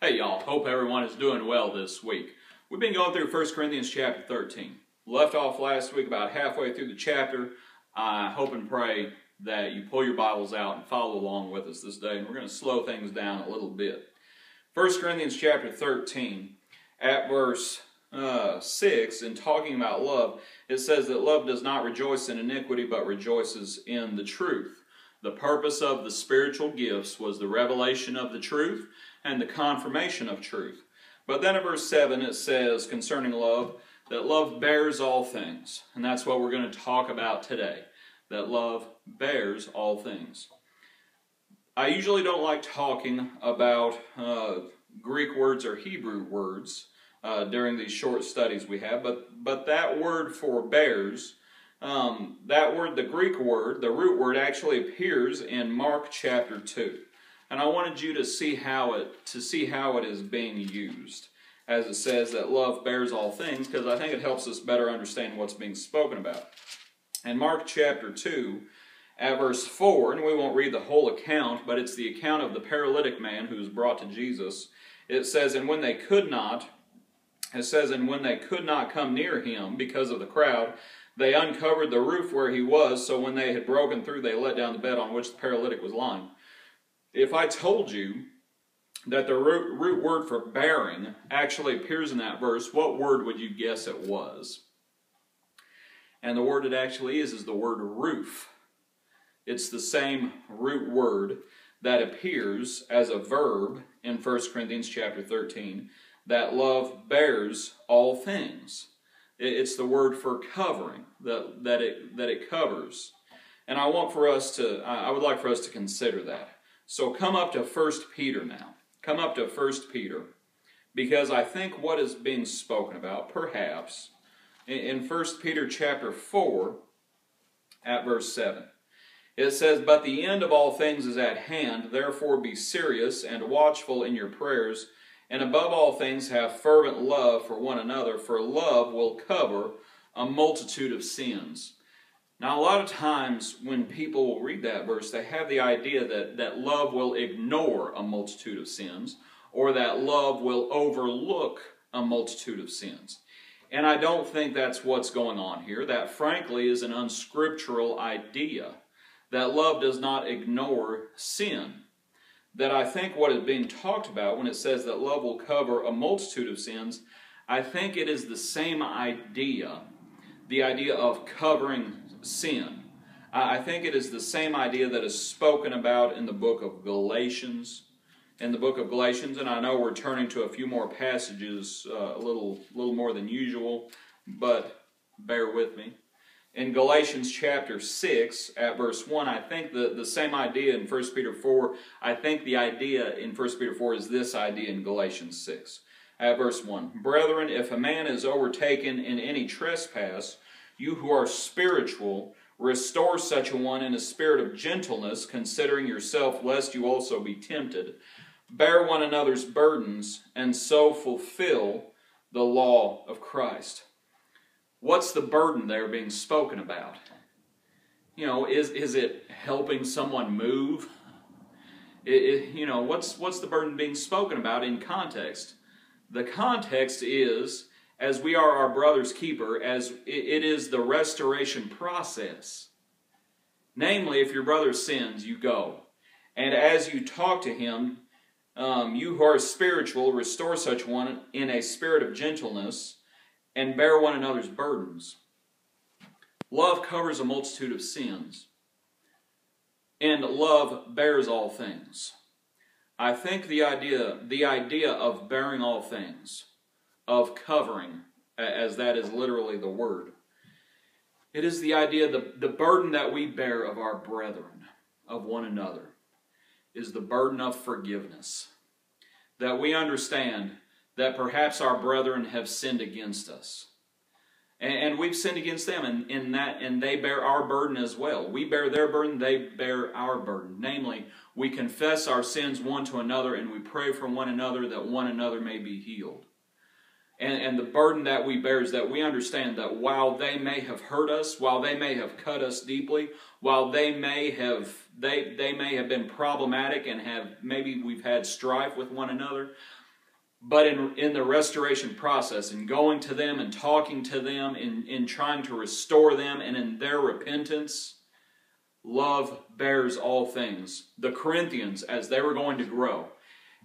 Hey y'all, hope everyone is doing well this week. We've been going through 1 Corinthians chapter 13. Left off last week about halfway through the chapter. I hope and pray that you pull your Bibles out and follow along with us this day. And we're going to slow things down a little bit. 1 Corinthians chapter 13, at verse uh, 6, in talking about love, it says that love does not rejoice in iniquity, but rejoices in the truth. The purpose of the spiritual gifts was the revelation of the truth and the confirmation of truth. But then in verse 7 it says concerning love that love bears all things. And that's what we're going to talk about today. That love bears all things. I usually don't like talking about uh, Greek words or Hebrew words uh, during these short studies we have, but, but that word for bears, um, that word, the Greek word, the root word, actually appears in Mark chapter 2 and I wanted you to see how it to see how it is being used. As it says that love bears all things, because I think it helps us better understand what's being spoken about. In Mark chapter 2, at verse 4, and we won't read the whole account, but it's the account of the paralytic man who was brought to Jesus. It says, And when they could not, it says, And when they could not come near him because of the crowd, they uncovered the roof where he was, so when they had broken through, they let down the bed on which the paralytic was lying. If I told you that the root, root word for bearing actually appears in that verse, what word would you guess it was? And the word it actually is is the word roof. It's the same root word that appears as a verb in 1 Corinthians chapter 13 that love bears all things. It's the word for covering, that, that, it, that it covers. And I want for us to, I would like for us to consider that. So come up to 1 Peter now. Come up to 1 Peter. Because I think what is being spoken about, perhaps, in 1 Peter chapter 4, at verse 7. It says, But the end of all things is at hand, therefore be serious and watchful in your prayers, and above all things have fervent love for one another, for love will cover a multitude of sins. Now, a lot of times when people will read that verse, they have the idea that, that love will ignore a multitude of sins or that love will overlook a multitude of sins. And I don't think that's what's going on here. That, frankly, is an unscriptural idea that love does not ignore sin. That I think what is being talked about when it says that love will cover a multitude of sins, I think it is the same idea the idea of covering sin. I think it is the same idea that is spoken about in the book of Galatians. In the book of Galatians, and I know we're turning to a few more passages, uh, a little, little more than usual, but bear with me. In Galatians chapter 6, at verse 1, I think the, the same idea in 1 Peter 4, I think the idea in 1 Peter 4 is this idea in Galatians 6. At verse 1 Brethren, if a man is overtaken in any trespass, you who are spiritual, restore such a one in a spirit of gentleness, considering yourself, lest you also be tempted. Bear one another's burdens, and so fulfill the law of Christ. What's the burden there being spoken about? You know, is, is it helping someone move? It, it, you know, what's, what's the burden being spoken about in context? The context is as we are our brother's keeper, as it is the restoration process. Namely, if your brother sins, you go. And as you talk to him, um, you who are spiritual, restore such one in a spirit of gentleness and bear one another's burdens. Love covers a multitude of sins, and love bears all things. I think the idea, the idea of bearing all things of covering, as that is literally the word. It is the idea, the, the burden that we bear of our brethren, of one another, is the burden of forgiveness. That we understand that perhaps our brethren have sinned against us. And, we've sinned against them, and, in that, and they bear our burden as well. We bear their burden, they bear our burden. Namely, we confess our sins one to another, and we pray for one another that one another may be healed. And, and the burden that we bear is that we understand that while they may have hurt us, while they may have cut us deeply, while they may have they, they may have been problematic and have maybe we've had strife with one another, But in, in the restoration process, and going to them and talking to them, in, in trying to restore them, and in their repentance, love bears all things. The Corinthians, as they were going to grow,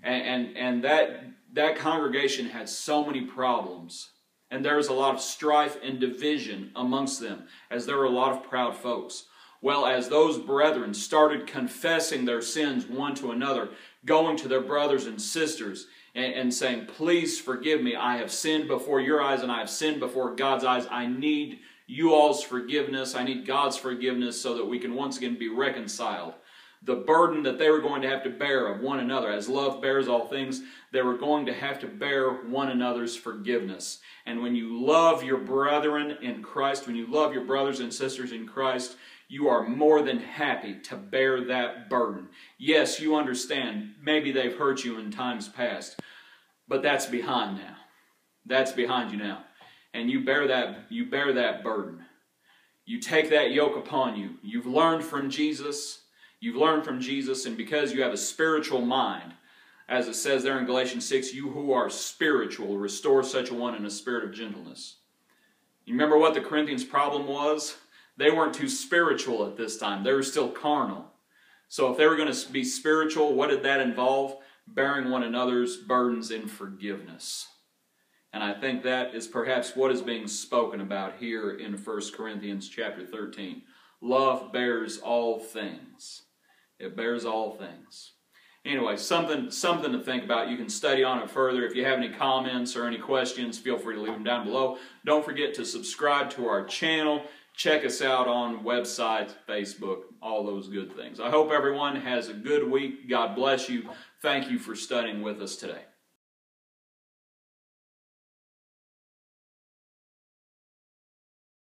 and, and, and that, that congregation had so many problems. And there was a lot of strife and division amongst them, as there were a lot of proud folks. Well, as those brethren started confessing their sins one to another, going to their brothers and sisters and, and, saying, Please forgive me. I have sinned before your eyes and I have sinned before God's eyes. I need you all's forgiveness. I need God's forgiveness so that we can once again be reconciled. The burden that they were going to have to bear of one another, as love bears all things, they were going to have to bear one another's forgiveness. And when you love your brethren in Christ, when you love your brothers and sisters in Christ, you are more than happy to bear that burden. Yes, you understand, maybe they've hurt you in times past, but that's behind now. That's behind you now. And you bear that you bear that burden. You take that yoke upon you. You've learned from Jesus. You've learned from Jesus and because you have a spiritual mind, as it says there in Galatians 6, you who are spiritual, restore such a one in a spirit of gentleness. You remember what the Corinthians' problem was? They weren't too spiritual at this time. They were still carnal. So if they were going to be spiritual, what did that involve? Bearing one another's burdens in forgiveness. And I think that is perhaps what is being spoken about here in 1 Corinthians chapter 13. Love bears all things. It bears all things. Anyway, something something to think about. You can study on it further. If you have any comments or any questions, feel free to leave them down below. Don't forget to subscribe to our channel. Check us out on websites, Facebook, all those good things. I hope everyone has a good week. God bless you. Thank you for studying with us today.